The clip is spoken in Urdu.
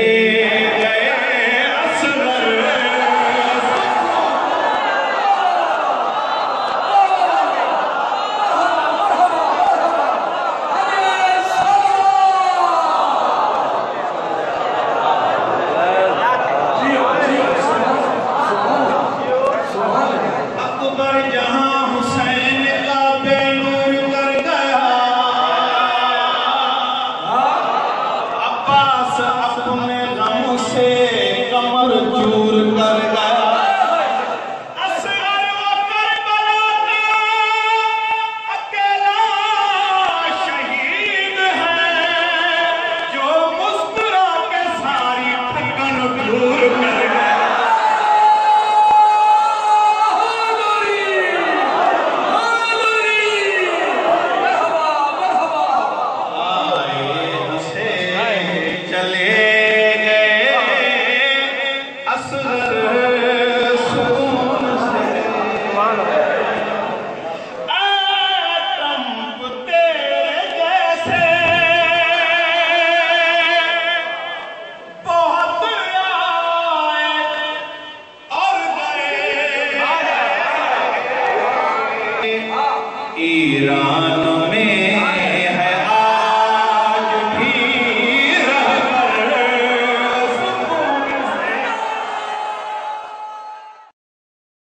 Amen. ایران میں